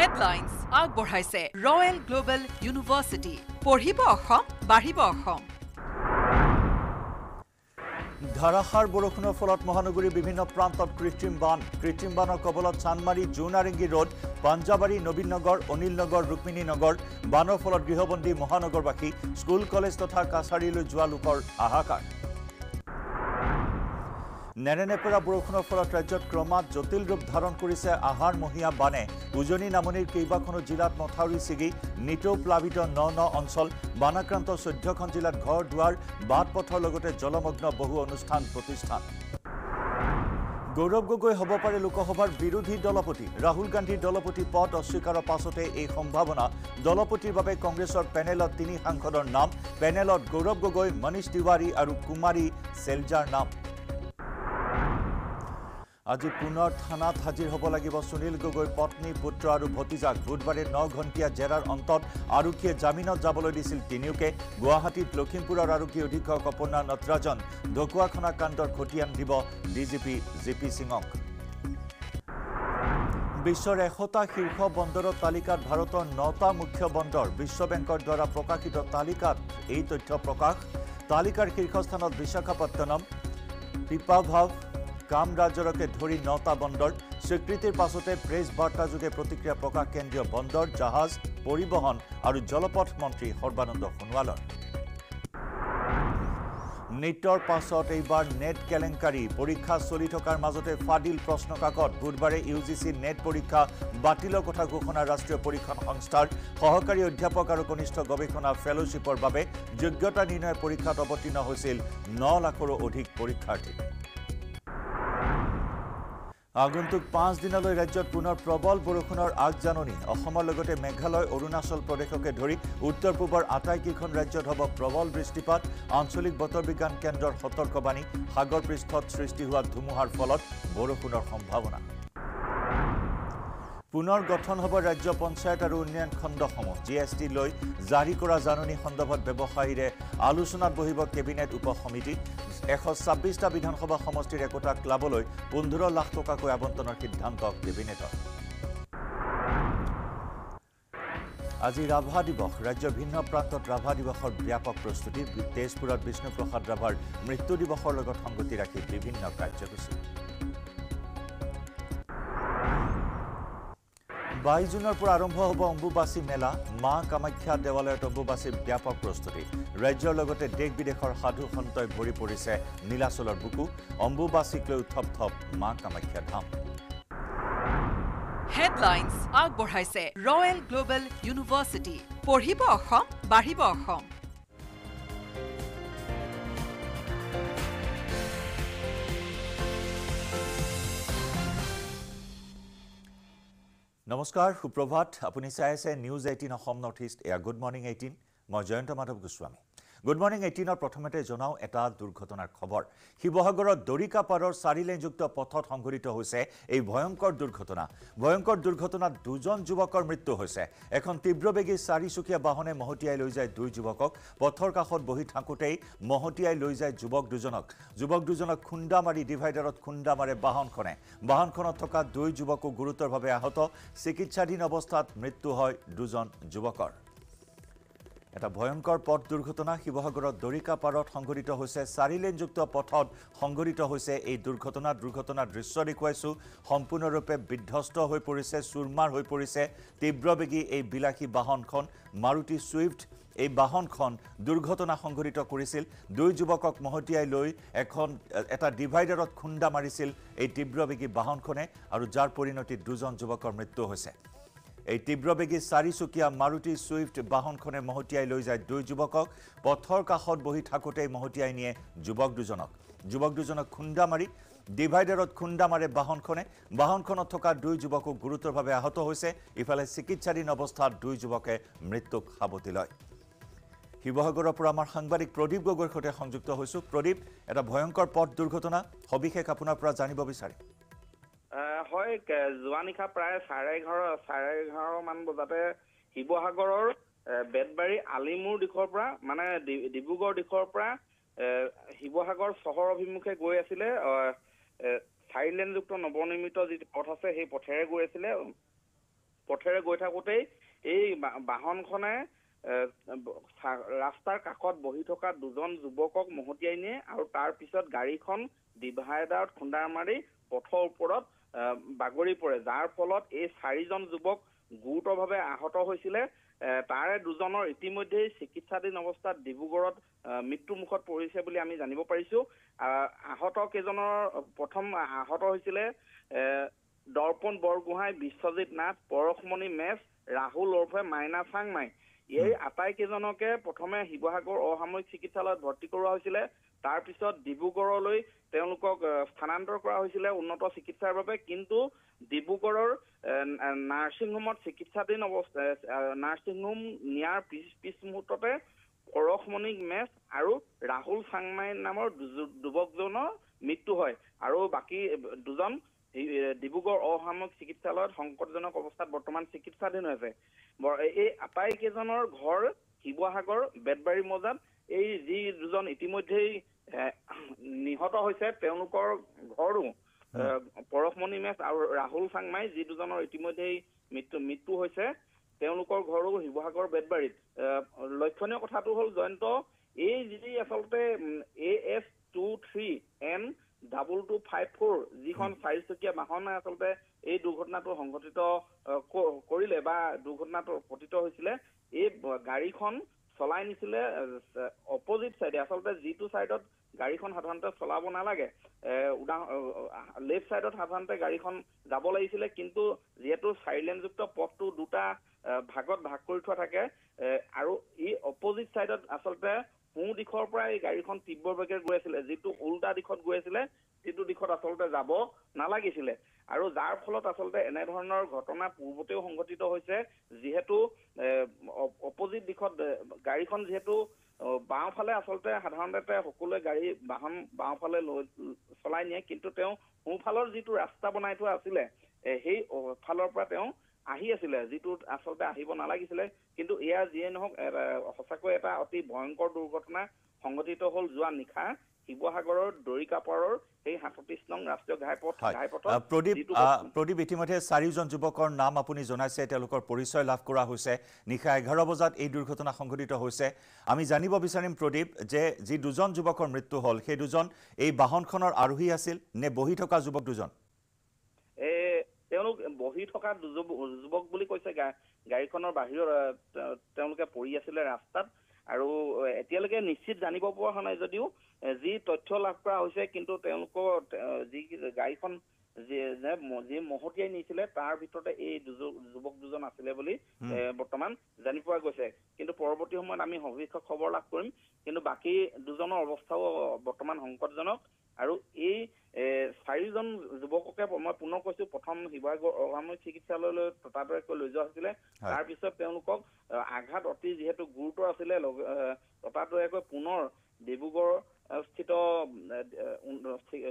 Headlines আগবঢ়াইছে Royal Global University. পঢ়িব অসম বাঢ়িব অসম। ধাৰাসাৰ বৰষুণৰ ফলত মহানগৰীৰ বিভিন্ন প্ৰান্তত কৃত্ৰিম বান। কৃত্ৰিম বানৰ কবলত চান্দমাৰী জোনাৰেংগী ৰোড পাঞ্জাবাৰী নবীন নগৰ অনিল নগৰ ৰুক্মিণী নগৰ। বানৰ ফলত গৃহবন্দী মহানগৰবাসী স্কুল কলেজ তথা কাছাৰীলৈ যোৱা লোকৰ হাহাকাৰ। নেৰেনেপেৰা বৰষুণৰ ফলত ৰাজ্যত ক্ৰমাৎ জটিল ৰূপ ধাৰণ কৰিছে আহাৰমহীয়া বানে। উজনি নামনিৰ কেইবাখনো জিলাত মথাউৰি ছিগি নিতৌ প্লাৱিত ন ন অঞ্চল বানাক্ৰান্ত চৈধ্যখন জিলাত ঘৰ দুৱাৰ বাট পথৰ লগতে জলমগ্ন বহু অনুষ্ঠান প্ৰতিষ্ঠান। গৌৰৱ গগৈ হ'ব পাৰে লোকসভাৰ বিৰোধী দলপতি। ৰাহুল গান্ধীৰ দলপতি পদ অস্বীকাৰৰ পাছতে এই সম্ভাৱনা। দলপতিৰ বাবে কংগ্ৰেছৰ পেনেলত তিনি সাংসদৰ নাম। পেনেলত গৌৰৱ গগৈ মনীষ তিৱাৰী আৰু কুমাৰী চেলজাৰ নাম। আজি পুনৰ থানাত হাজিৰ হ'ব লাগিব সুনীল গগৈৰ পত্নী পুত্ৰ আৰু ভতিজাক। বুধবাৰে ন ঘণ্টীয়া জেৰাৰ অন্তত আৰক্ষীয়ে জামিনত যাবলৈ দিছিল তিনিওকে। গুৱাহাটীত লখিমপুৰৰ আৰক্ষী অধীক্ষক অপৰ্ণা নটৰাজন। ঢকুৱাখনা কাণ্ডৰ খতিয়ান দিব D G P G P সিঙক। বিশ্বৰ এশটা শীৰ্ষ বন্দৰৰ তালিকাত ভাৰতৰ নটা মুখ্য বন্দৰ বিশ্ব বেংকৰ দ্বাৰা প্ৰকাশিত তালিকাত এই তথ্য প্ৰকাশ। তালিকাৰ শীৰ্ষস্থানত বিশাখাপট্টনম পিপাভাৱ কামৰাজৰকে ধৰি নটা বন্দৰ স্বীকৃতিৰ পাছতে প্ৰেছ বাৰ্তাযোগে প্ৰতিক্ৰিয়া প্ৰকাশ কেন্দ্ৰীয় বন্দৰ জাহাজ পৰিবহণ আৰু জলপথ মন্ত্ৰী সৰ্বানন্দ সোণোৱালৰ। নিটৰ পাছত এইবাৰ নেট কেলেংকাৰী। পৰীক্ষা চলি থকাৰ মাজতে ফাদিল প্ৰশ্নকাকত। বুধবাৰে ইউ জি চি নেট পৰীক্ষা বাতিলৰ কথা ঘোষণা ৰাষ্ট্ৰীয় পৰীক্ষণ সংস্থাৰ সহকাৰী অধ্যাপক আৰু কনিষ্ঠ গৱেষণা ফেলোশ্বিপৰ বাবে যোগ্যতা নিৰ্ণয় পৰীক্ষাত অৱতীৰ্ণ হৈছিল ন লাখৰো অধিক পৰীক্ষাৰ্থী। আগন্তুক পাঁচ দিনলৈ ৰাজ্যত পুনৰ প্ৰবল বৰষুণৰ আগজাননী অসমৰ লগতে মেঘালয় অৰুণাচল প্ৰদেশকে ধৰি উত্তৰ পূবৰ আটাইকেইখন ৰাজ্যত হ'ব প্ৰবল বৃষ্টিপাত। আঞ্চলিক বতৰ বিজ্ঞান কেন্দ্ৰৰ সতৰ্কবাণী। সাগৰ পৃষ্ঠত সৃষ্টি হোৱা ধুমুহাৰ ফলত বৰষুণৰ সম্ভাৱনা। পুনৰ গঠন হ'ব ৰাজ্য পঞ্চায়ত আৰু উন্নয়ন খণ্ডসমূহ জি এছ টি লৈ জাৰি কৰা জাননী সন্দৰ্ভত ব্যৱসায়ীৰে আলোচনাত বহিব কেবিনেট উপ সমিতি এশ ছাব্বিছটা বিধানসভা সমষ্টিৰ একোটা ক্লাবলৈ পোন্ধৰ লাখ টকাকৈ আবণ্টনৰ সিদ্ধান্ত কেবিনেটৰ। আজি ৰাভা দিৱস। ৰাজ্যৰ ভিন্ন প্ৰান্তত ৰাভা দিৱসৰ ব্যাপক প্ৰস্তুতি। তেজপুৰত বিষ্ণুপ্ৰসাদ ৰাভাৰ মৃত্যু দিৱসৰ লগত সংগতি ৰাখি বিভিন্ন কাৰ্যসূচী। বাইছ জুনৰ পৰা আৰম্ভ হ'ব অম্বুবাচী মেলা মা কামাখ্যা দেৱালয়ত অম্বুবাচীৰ ব্যাপক প্ৰস্তুতি। ৰাজ্যৰ লগতে দেশ বিদেশৰ সাধু সন্তই ভৰি পৰিছে নীলাচলৰ বুকু অম্বুবাচীক লৈ উৎসৱ থপ মা কামাখ্যা ধাম। হেডলাইনছ আগবঢ়াইছে ৰয়েল গ্লোবেল ইউনিভাৰ্চিটি পঢ়িব অসম বাঢ়িব অসম। নমস্কাৰ সুপ্ৰভাত। আপুনি চাই আছে news eighteen Assam north east এয়া গুড মৰ্ণিং এইটিন মই জয়ন্ত মাধৱ গোস্বামী। গুড মৰ্ণিং এইটিনৰ প্ৰথমতে জনাওঁ এটা দুৰ্ঘটনাৰ খবৰ। শিৱসাগৰৰ দৰিকাপাৰৰ চাৰিলেনযুক্ত পথত সংঘটিত হৈছে এই ভয়ংকৰ দুৰ্ঘটনা। ভয়ংকৰ দুৰ্ঘটনাত দুজন যুৱকৰ মৃত্যু হৈছে। এখন তীব্ৰবেগী চাৰিচকীয়া বাহনে মহতিয়াই লৈ যায় দুই যুৱকক। পথৰ কাষত বহি থাকোঁতেই মহতিয়াই লৈ যায় যুৱক দুজনক। যুৱক দুজনক খুন্দা মাৰি ডিভাইডাৰত খুন্দা মাৰে বাহনখনে। বাহনখনত থকা দুই যুৱকো গুৰুতৰভাৱে আহত। চিকিৎসাধীন অৱস্থাত মৃত্যু হয় দুজন যুৱকৰ। এটা ভয়ংকৰ পথ দুৰ্ঘটনা। শিৱসাগৰত দৰিকাপাৰত সংঘটিত হৈছে চাৰিলেনযুক্ত পথত সংঘটিত হৈছে এই দুৰ্ঘটনা। দুৰ্ঘটনাৰ দৃশ্য দেখুৱাইছোঁ। সম্পূৰ্ণৰূপে বিধ্বস্ত হৈ পৰিছে চুৰমাৰ হৈ পৰিছে। তীব্ৰবেগী এই বিলাসী বাহনখন মাৰুতি ছুইফ্ট এই বাহনখন দুৰ্ঘটনা সংঘটিত কৰিছিল। দুই যুৱকক মহতিয়াই লৈ এখন এটা ডিভাইডাৰত খুন্দা মাৰিছিল এই তীব্ৰবেগী বাহনখনে আৰু যাৰ পৰিণতিত দুজন যুৱকৰ মৃত্যু হৈছে। এই তীব্ৰবেগী চাৰিচকীয়া মাৰুতি ছুইফ্ট বাহনখনে মহতিয়াই লৈ যায় দুই যুৱকক। পথৰ কাষত বহি থাকোঁতেই মহতিয়াই নিয়ে যুৱক দুজনক। যুৱক দুজনক খুন্দা মাৰি ডিভাইডাৰত খুন্দা মাৰে বাহনখনে। বাহনখনত থকা দুই যুৱকো গুৰুতৰভাৱে আহত হৈছে। ইফালে চিকিৎসাধীন অৱস্থাত দুই যুৱকে মৃত্যুক সাৱটি লয়। শিৱসাগৰৰ পৰা আমাৰ সাংবাদিক প্ৰদীপ গগৈৰ সৈতে সংযুক্ত হৈছোঁ। প্ৰদীপ এটা ভয়ংকৰ পথ দুৰ্ঘটনা। সবিশেষ আপোনাৰ পৰা জানিব বিচাৰিম। হয় যোৱা নিশা প্ৰায় চাৰে এঘাৰ চাৰে এঘাৰ মান বজাতে শিৱসাগৰৰ বেতবাৰী আলিমূৰ দিশৰ পৰা মানে ডিব্ৰুগড় দিশৰ পৰা শিৱসাগৰ চহৰ অভিমুখে গৈ আছিলে চাৰিলেনযুক্ত নৱনিৰ্মিত যি পথ আছে সেই পথেৰে গৈ আছিলে। পথেৰে গৈ থাকোঁতেই এই বাহনখনে ৰাস্তাৰ কাষত বহি থকা দুজন যুৱকক মহতিয়াই নিয়ে আৰু তাৰ পিছত গাড়ীখন ডিভাইডাৰত খুন্দাৰ মাৰি পথৰ ওপৰত বাগৰি পৰে। যাৰ ফলত এই চাৰিজন যুৱক গুৰুতৰভাৱে আহত হৈছিলে। তাৰে দুজনৰ ইতিমধ্যেই চিকিৎসাধীন অৱস্থাত ডিব্ৰুগড়ত মৃত্যুমুখত পৰিছে বুলি আমি জানিব পাৰিছো। আহ, আহত কেইজনৰ প্ৰথম আহত হৈছিলে দৰ্পণ বৰগোহাঁই বিশ্বজিৎ নাথ পৰশমণি মেচ ৰাহুল ওৰফে মাইনা চাংমাই। এই আটাইকেইজনকে প্ৰথমে শিৱসাগৰ অসামৰিক চিকিৎসালয়ত ভৰ্তি কৰোৱা হৈছিলে। তাৰপিছত ডিব্ৰুগড়লৈ তেওঁলোকক স্থানান্তৰ কৰা হৈছিলে উন্নত চিকিৎসাৰ বাবে। কিন্তু ডিব্ৰুগড়ৰ নাৰ্ছিং হোমত চিকিৎসাধীন অৱস্থা নাৰ্ছিং হোম নিয়াৰ পিছ পিছ মুহূৰ্ততে পৰশমণি মেচ আৰু ৰাহুল চাংমাই নামৰ যুৱকজনৰ মৃত্যু হয়। আৰু বাকী দুজন ডিব্ৰুগড় অসামৰিক চিকিৎসালয়ত সংকটজনক অৱস্থাত বৰ্তমান চিকিৎসাধীন হৈ আছে। এই আটাইকেইজনৰ ঘৰ শিৱসাগৰ বেতবাৰী মৌজাত এই যি দুজন ইতিমধ্যেই নিহত হৈছে তেওঁলোকৰ ঘৰো পৰশমণি মেচ আৰু ৰাহুল চাংমাই যি দুজনৰ ইতিমধ্যেই মৃত্যু মৃত্যু হৈছে তেওঁলোকৰ ঘৰো শিৱসাগৰ বেতবাৰীত। এ, লক্ষণীয় কথাটো হ'ল জয়ন্ত এই যি আচলতে A S two three N double two five four যিখন চাৰিচকীয়া বাহনে আচলতে এই দুৰ্ঘটনাটো সংঘটিত কৰিলে বা দুৰ্ঘটনাটো পতিত হৈছিলে এই গাড়ীখন চলাই নিছিলে অপজিট চাইডে আচলতে যিটো চাইডত গাড়ীখন সাধাৰণতে চলাব নালাগে লেফ্ট চাইডত সাধাৰণতে গাড়ীখন যাব লাগিছিলে কিন্তু যিহেতু চাৰিলেনযুক্ত পথটো দুটা ভাগত ভাগ কৰি থোৱা থাকে আৰু ই অপজিট চাইডত আচলতে সোঁ দিশৰ পৰা এই গাড়ীখন তীব্ৰ বেগেৰে গৈ আছিলে যিটো উল্টা দিশত গৈ আছিলে যিটো দিশত আচলতে যাব নালাগিছিলে। আৰু যাৰ ফলত আচলতে এনেধৰণৰ ঘটনা পূৰ্বতেও সংঘটিত হৈছে যিহেতু অপজিট দিশত গাড়ীখন যিহেতু বাওঁফালে আচলতে সাধাৰণতে সকলোৱে গাড়ী বাহন বাওঁফালে লৈ চলাই নিয়ে কিন্তু তেওঁ সোঁফালৰ যিটো ৰাস্তা বনাই থোৱা আছিলে সেই ফালৰ পৰা তেওঁ আহি আছিলে যিটো আচলতে আহিব নালাগিছিলে। কিন্তু এয়া যিয়ে নহওক সঁচাকৈ এটা অতি ভয়ংকৰ দুৰ্ঘটনা সংঘটিত হ'ল যোৱা নিশা। শিৱসাগৰৰ দৰিকাপাৰৰ সেই সাতত্ৰিশ নং ৰাষ্ট্ৰীয় ঘাইপথ আহ, প্ৰদীপ প্ৰদীপ ইতিমধ্যে চাৰিজন যুৱকৰ নাম আপুনি জনাইছে তেওঁলোকৰ পৰিচয় লাভ কৰা হৈছে। নিশা এঘাৰ বজাত এই দুৰ্ঘটনা সংঘটিত হৈছে। আমি জানিব বিচাৰিম প্ৰদীপ যে যি দুজন যুৱকৰ মৃত্যু হ'ল সেই দুজন এই বাহনখনৰ আৰোহী আছিল নে বহি থকা যুৱক দুজন? এ তেওঁলোক বহি থকা যুৱক বুলি কৈছে গাড়ীখনৰ বাহিৰত তেওঁ- তেওঁলোকে পৰি আছিলে ৰাস্তাত। আৰু এতিয়ালৈকে নিশ্চিত জানিব পৰা হোৱা নাই যদিও যি তথ্য লাভ কৰা হৈছে কিন্তু তেওঁলোকৰ যি গাড়ীখন যি মহতিয়াই নিছিলে তাৰ ভিতৰতে এই যুৱক দুজন আছিলে বুলি বৰ্তমান জানি পোৱা গৈছে। কিন্তু পৰৱৰ্তী সময়ত আমি সবিশেষ খবৰ লাভ কৰিম। কিন্তু বাকী দুজনৰ অৱস্থাও বৰ্তমান সংকটজনক। আৰু এই এ, চাৰিজন যুৱককে মই পুনৰ কৈছো প্ৰথম শিৱসাগৰ অসামৰিক চিকিৎসালয়লৈ ততাতৈয়াকৈ লৈ যোৱা হৈছিলে। তাৰপিছত তেওঁলোকক আঘাত অতি যিহেতু গুৰুতৰ আছিলে ততাতৈয়াকৈ পুনৰ ডিব্ৰুগড় স্থিত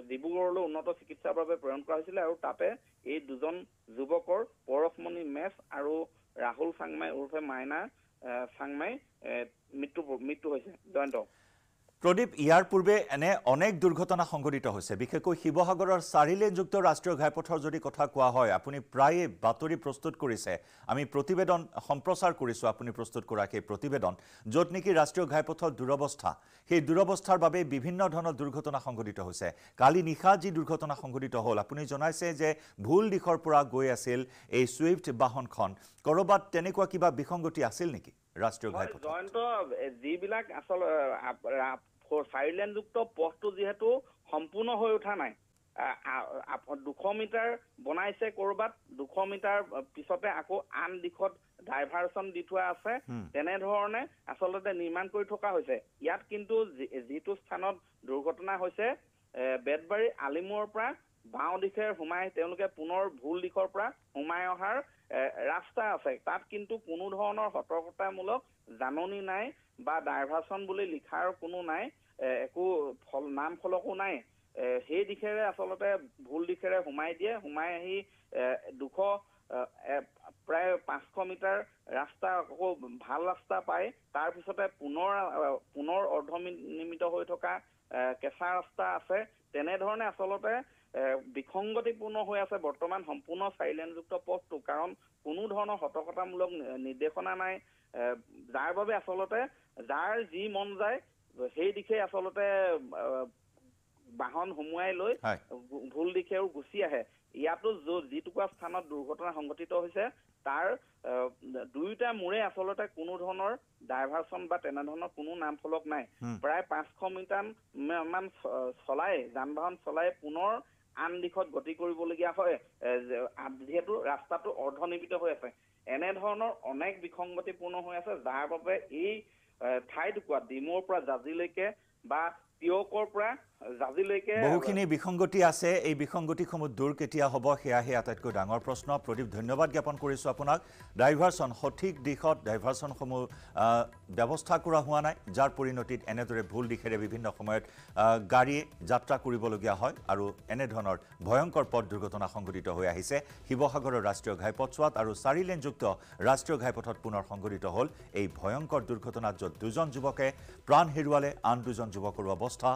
ডিব্ৰুগড়লৈ উন্নত চিকিৎসাৰ বাবে প্ৰেৰণ কৰা হৈছিলে আৰু তাতে এই দুজন যুৱকৰ পৰশমণি মেচ আৰু ৰাহুল চাংমাই ওৰফে মাইনা চাংমাই মৃত্যু মৃত্যু হৈছে জয়ন্ত প্ৰদীপ ইয়াৰ পূৰ্বে এনে অনেক দুৰ্ঘটনা সংঘটিত হৈছে। বিশেষকৈ শিৱসাগৰৰ চাৰিলেনযুক্ত ৰাষ্ট্ৰীয় ঘাইপথৰ যদি কথা কোৱা হয় আপুনি প্ৰায়ে বাতৰি প্ৰস্তুত কৰিছে। আমি প্ৰতিবেদন সম্প্ৰচাৰ কৰিছোঁ আপুনি প্ৰস্তুত কৰা সেই প্ৰতিবেদন য'ত নেকি ৰাষ্ট্ৰীয় ঘাইপথৰ দুৰৱস্থা। সেই দুৰৱস্থাৰ বাবে বিভিন্ন ধৰণৰ দুৰ্ঘটনা সংঘটিত হৈছে। কালি নিশা যি দুৰ্ঘটনা সংঘটিত হ'ল আপুনি জনাইছে যে ভুল দিশৰ পৰা গৈ আছিল এই ছুইফ্ট বাহনখন। ক'ৰবাত তেনেকুৱা কিবা বিসংগতি আছিল নেকি? ৰাষ্ট্ৰীয় হয়, ঘাইপথত জয়ন্ত যিবিলাক আচল চাৰিলেনযুক্ত পথটো যিহেতু সম্পূৰ্ণ হৈ উঠা নাই দুশ মিটাৰ বনাইছে কৰবাত দুশ মিটাৰ পিছতে আকৌ আন দিশত ডাইভাৰচন দি থোৱা আছে। তেনেধৰণে আচলতে নিৰ্মাণ কৰি থকা হৈছে। ইয়াত কিন্তু যিটো স্থানত দুৰ্ঘটনা হৈছে বেতবাৰী আলিমূৰৰ পৰা বাওঁ দিশে সোমাই তেওঁলোকে পুনৰ ভুল দিশৰ পৰা সোমাই অহাৰ ৰাস্তা আছে। তাত কিন্তু কোনো ধৰণৰ সতৰ্কতামূলক জাননী নাই বা ডাইভাৰচন বুলি লিখাৰ কোনো নাই একো ফল নাম ফলকো নাই। সেই দিশেৰে আচলতে ভুল দিশেৰে সোমাই দিয়ে। সোমাই আহি দুশ প্ৰায় পাঁচশ মিটাৰ ৰাস্তা আকৌ ভাল ৰাস্তা পায়। তাৰপিছতে পুনৰ পুনৰ অৰ্ধ নিৰ্মিত হৈ থকা কেঁচা ৰাস্তা আছে। তেনেধৰণে আচলতে বিসংগতিপূৰ্ণ হৈ আছে বৰ্তমান সম্পূৰ্ণ চাৰিলেনযুক্ত পথটো। কাৰণ কোনো ধৰণৰ সতৰ্কতামূলক নিৰ্দেশনা নাই। যাৰ বাবে আচলতে যাৰ যি মন যায় সেই দিশে আচলতে বাহন সুমুৱাই লৈ ভুল দিশেও গুচি আহে। ইয়াতো য'ত যিটুকুৰা স্থানত দুৰ্ঘটনা সংঘটিত হৈছে তাৰ দুয়োটা মূৰে আচলতে কোনো ধৰণৰ ডাইভাৰচন বা তেনেধৰণৰ কোনো নাম ফলক নাই। প্ৰায় পাঁচশ মিটাৰ মান চলাই যান বাহন চলাই পুনৰ আন দিশত গতি কৰিবলগীয়া হয় যিহেতু ৰাস্তাটো অৰ্ধনিৰ্মিত হৈ আছে। এনেধৰণৰ অনেক বিসংগতিপূৰ্ণ হৈ আছে যাৰ বাবে এই ঠাইটুকুৰা ডিমৌৰ পৰা জাজিলৈকে বা তিয়কৰ পৰা বহুখিনি বিসংগতি আছে এই বিসংগতিসমূহ দূৰ কেতিয়া হ'ব সেয়াহে আটাইতকৈ ডাঙৰ প্ৰশ্ন। প্ৰদীপ ধন্যবাদ জ্ঞাপন কৰিছোঁ আপোনাক। ডাইভাৰচন সঠিক দিশত ডাইভাৰচনসমূহ ব্যৱস্থা কৰা হোৱা নাই যাৰ পৰিণতিত এনেদৰে ভুল দিশেৰে বিভিন্ন সময়ত গাড়ীয়ে যাত্ৰা কৰিবলগীয়া হয় আৰু এনেধৰণৰ ভয়ংকৰ পথ দুৰ্ঘটনা সংঘটিত হৈ আহিছে। শিৱসাগৰৰ ৰাষ্ট্ৰীয় ঘাইপথছোৱাত আৰু চাৰিলেনযুক্ত ৰাষ্ট্ৰীয় ঘাইপথত পুনৰ সংঘটিত হ'ল এই ভয়ংকৰ দুৰ্ঘটনাত য'ত দুজন যুৱকে প্ৰাণ হেৰুৱালে আন দুজন যুৱকৰো অৱস্থা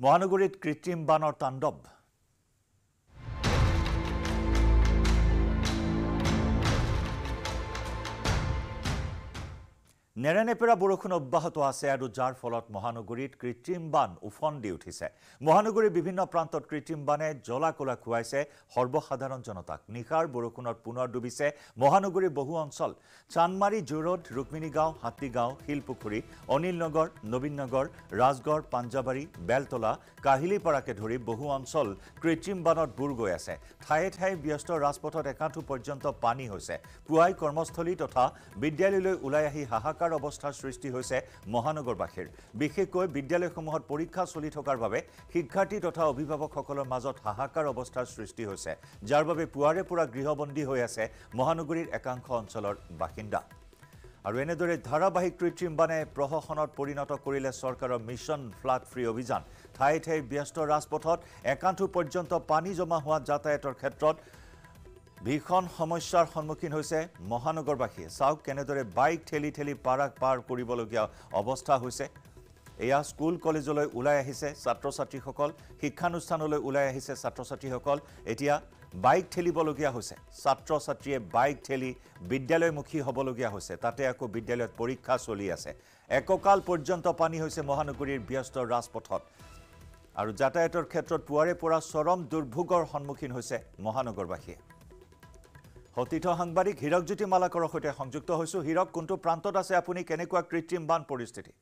মহানগৰীত কৃত্ৰিম বানৰ তাণ্ডৱ নেৰেনেপেৰা বৰষুণ অব্যাহত আছে আৰু যাৰ ফলত মহানগৰীত কৃত্ৰিম বান উফন্দি উঠিছে। মহানগৰীৰ বিভিন্ন প্ৰান্তত কৃত্ৰিম বানে জ্বলা কলা খুৱাইছে। সৰ্বসাধাৰণ জনতাক নিশাৰ বৰষুণত পুনৰ ডুবিছে মহানগৰীৰ বহু অঞ্চল। চান্দমাৰী জোৰড ৰুক্মিণী গাঁও হাতীগাঁও শিলপুখুৰী অনিল নগৰ নবীন নগৰ ৰাজগড় পাঞ্জাবাৰী বেলতলা কাহিলীপাৰাকে ধৰি বহু অঞ্চল কৃত্ৰিম বানত বুৰ গৈ আছে। ঠায়ে ঠায়ে ব্যস্ত ৰাজপথত একাঁঠু পৰ্যন্ত পানী হৈছে। পুৱাই কৰ্মস্থলী তথা বিদ্যালয়লৈ ওলাই আহি হাহাকাৰ অৱস্থাৰ সৃষ্টি হৈছে মহানগৰবাসীৰ। বিশেষকৈ বিদ্যালয়সমূহত পৰীক্ষা চলি থকাৰ বাবে শিক্ষাৰ্থী তথা অভিভাৱকসকলৰ মাজত হাহাকাৰ অৱস্থাৰ সৃষ্টি হৈছে যাৰ বাবে পুৱাৰে পৰা গৃহবন্দী হৈ আছে মহানগৰীৰ একাংশ অঞ্চলৰ বাসিন্দা। আৰু এনেদৰে ধাৰাবাহিক কৃত্ৰিম বানে প্ৰশাসনত পৰিণত কৰিলে চৰকাৰৰ মিছন ফ্লাড ফ্ৰী অভিযান। ঠায়ে ঠায়ে ব্যস্ত ৰাজপথত একাঁঠু পৰ্যন্ত পানী জমা হোৱা যাতায়াতৰ ক্ষেত্ৰত ভীষণ সমস্যাৰ সন্মুখীন হৈছে মহানগৰবাসীয়ে চাওক কেনেদৰে বাইক ঠেলি ঠেলি পাৰাক পাৰ কৰিবলগীয়া অৱস্থা হৈছে। এয়া স্কুল কলেজলৈ ওলাই আহিছে ছাত্ৰ ছাত্ৰীসকল শিক্ষানুষ্ঠানলৈ ওলাই আহিছে ছাত্ৰ ছাত্ৰীসকল এতিয়া বাইক ঠেলিবলগীয়া হৈছে। ছাত্ৰ ছাত্ৰীয়ে বাইক ঠেলি বিদ্যালয়মুখী হ'বলগীয়া হৈছে। তাতে আকৌ বিদ্যালয়ত পৰীক্ষা চলি আছে। এককাল পৰ্যন্ত পানী হৈছে মহানগৰীৰ ব্যস্ত ৰাজপথত। আৰু যাতায়াতৰ ক্ষেত্ৰত পুৱাৰে পৰা চৰম দুৰ্ভোগৰ সন্মুখীন হৈছে মহানগৰবাসীয়ে। সতীৰ্থ সাংবাদিক হীৰকজ্যোতি মালাকৰৰ সৈতে সংযুক্ত হৈছোঁ। হীৰক কোনটো প্ৰান্তত আছে? আপুনি কেনেকুৱা কৃত্ৰিম বান পৰিস্থিতি?